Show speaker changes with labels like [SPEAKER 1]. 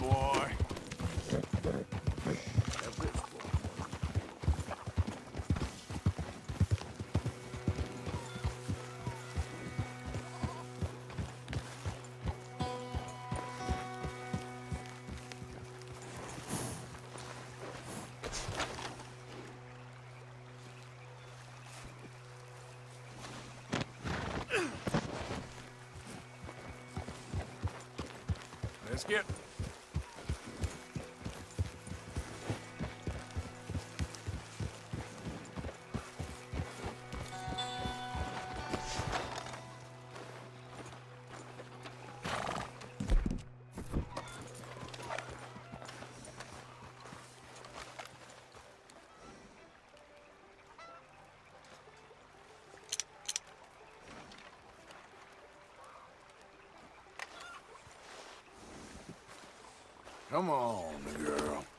[SPEAKER 1] boy. Let's Come on, girl.